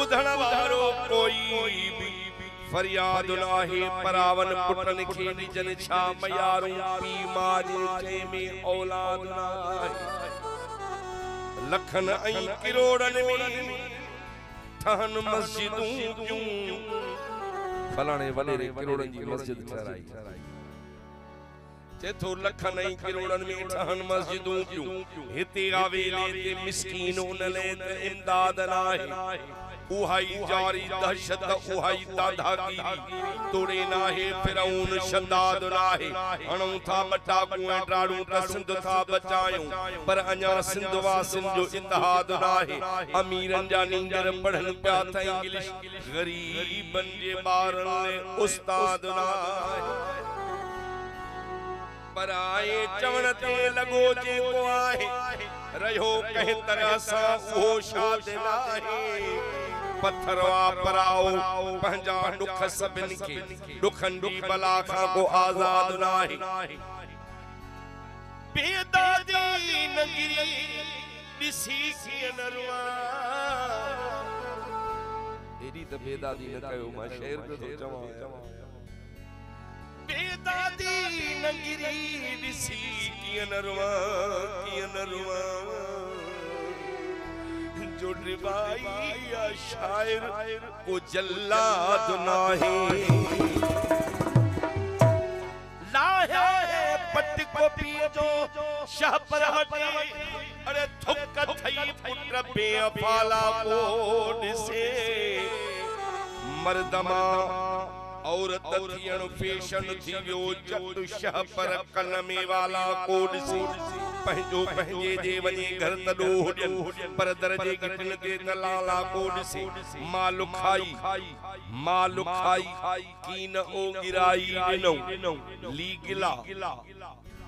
ॿुधण वारो कोई फरियाद लाहे परावन पुटन खे निजन छा मयारो पी मार जे में औलाद नाहे लखन ऐं किरोड़न में ठहन मस्जिदूं जूं फलाणे वले किरोड़न जी मस्जिद ठहराई चेतो लखन ऐं किरोड़न में ठहन मस्जिदूं जूं हिते आवे ते मिसकीन उन ले इंदाद नाहे उहाई जारी दहशत उहाई तांधा की तोड़े ना है फिर उन शंदाद ना है अनु था बटा कुएं डालूं का था बचायूं पर अन्यार सिंध वासिन जो इंतहाद ना है अमीर जानी जर पढ़न प्यात है इंग्लिश गरीब बंदे बार ने उस्ताद ना पर आए चमन ते लगो जे को आए रहो तरह सा वो ना है पत्थर वापराओ पंजा दुख सबिन के दुखन दुख बला खा को आजाद नाही पीता नगरी दिसी सी नरवा एडी त बेदा न कयो मा शेर जो तो नगरी दिसी नरवा की नरवा जो रिवाइया शायर को जल्लाद तो नाही लाहे पट को पीजो शाह पर हटे अरे थुक्का थई पुत्र बेअफाला कोड से मर्दमा औरत थियण फेशन थी वियो जट शाह पर कलमे वाला कोड से पंहिंजो पंहिंजे जे वञी घर न ॾो हुजनि पर दर जे किथे न ॾे दलाला को ॾिसे माल खाई खाई माल खाई की न ओ गिराई ॾिनो ली गिला गिला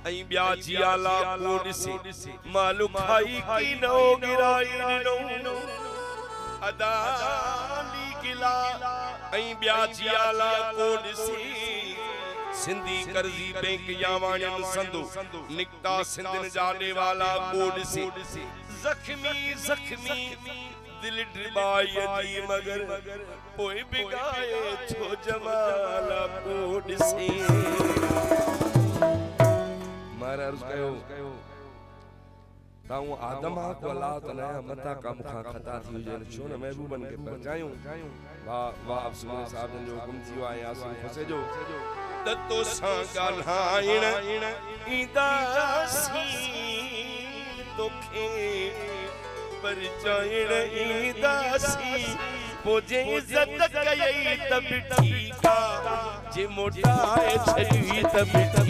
ऐं ॿिया जियाला को ॾिसे माल खाई की ओ गिराई ॾिनो अदा ली गिला ऐं ॿिया जियाला को ॾिसे सिंधी करजी बैंक या संदो निकता सिंध ने जाने वाला बोर्ड से जख्मी जख्मी दिल डबाई दी मगर ओए बिगाए छो जमाल बोर्ड से मारा रुकयो تاو آدم حق و اللہ تعالی کا مخا خطا تھی ہو جائے کے پر جائیں واہ آپ سمجھے صاحب جو حکم تھی وائے آسان جو تتو سانگا لائن ایدا سی دکھیں پر جائن ایدا سی بوجے عزت کا یہی تب ٹھیکا جی موٹا ہے چھلی تب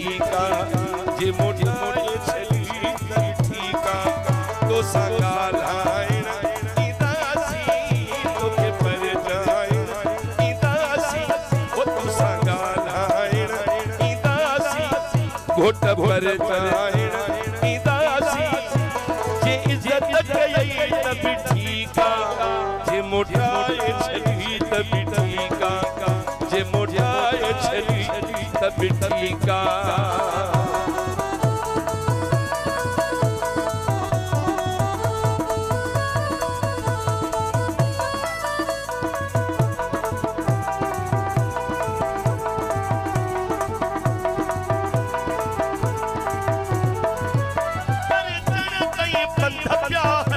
परता दासी जे इज्जत कयई त बि ठीका जे मोटाए छली त बि ठीका जे मोटाए छली त बि ठीका પ્રોફેસર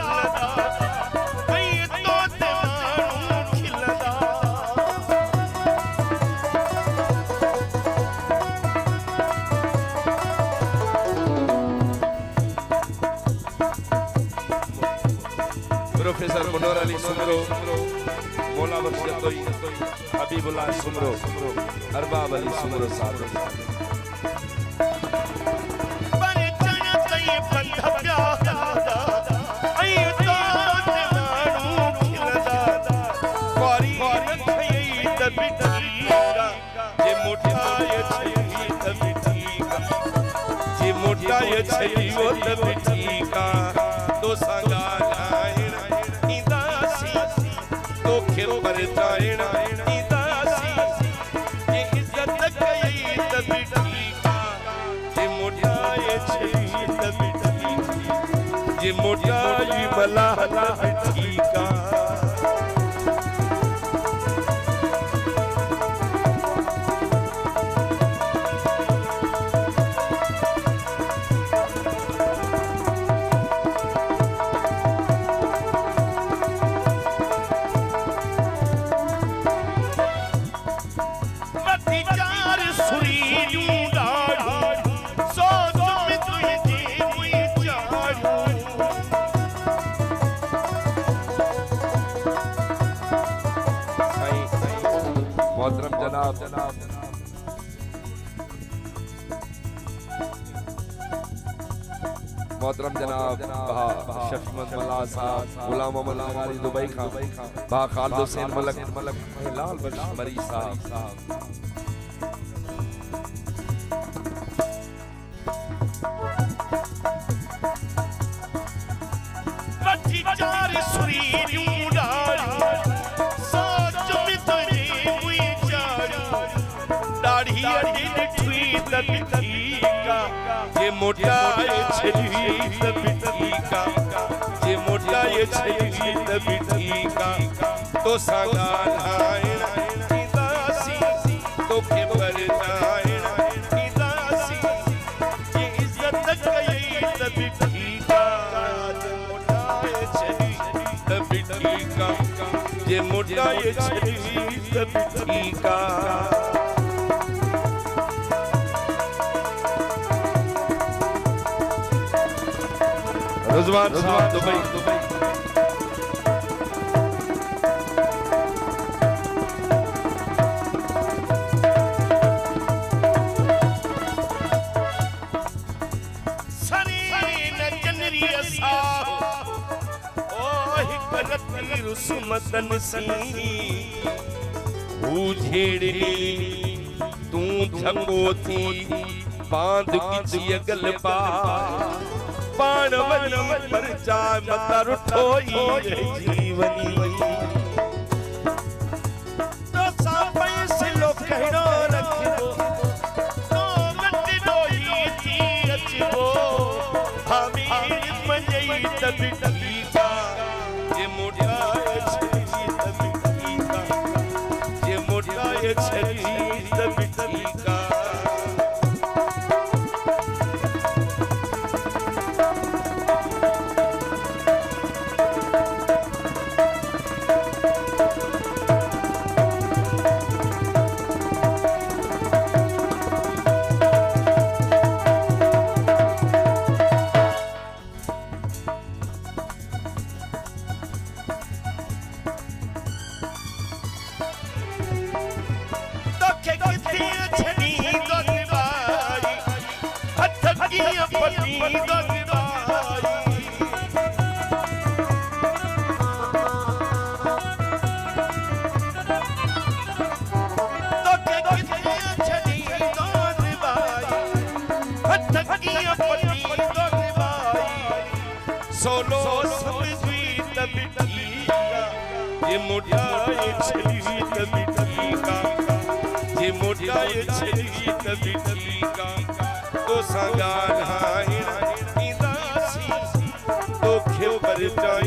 મનોર અલી સુમરો મોલા બક્ષ જતોઈ હબીબુલ્લાહ સુમરો અરબાબ અલી સુમરો સાહેબ सही उदत ठीका तो संगा लाहिण इदासी तोखे पर ताइण इदासी ये इज्जत कई तब ठीका जे मोटाए छी तब ठीकी जे मोटाई भला तब जनाब जनाब जनाब मोहतरम जनाब शफीमत मल्ला साहब गुलाम मल्ला दुबई खान बा खालिद हुसैन मलक मलक हिलाल बख्श मरी साहब तब ये मोटा ये छली तब ठीका ये मोटा ये छली तब ठीका तो सगानायण तो ये इज्जत ये मोटा ये ठीका रजवान साहब दुबई दुबई सुमतन सीरी हू झेड़नी तूं झको थी बांध की अगल पा पाणवनी परचा मतर ठोई जीवनी सोनो समझी तब ठीका ये मोटा ये छली तब ठीका ये मोटा ये छली तब ठीका तो सगाना ही ना दासी तो खेल पर जाए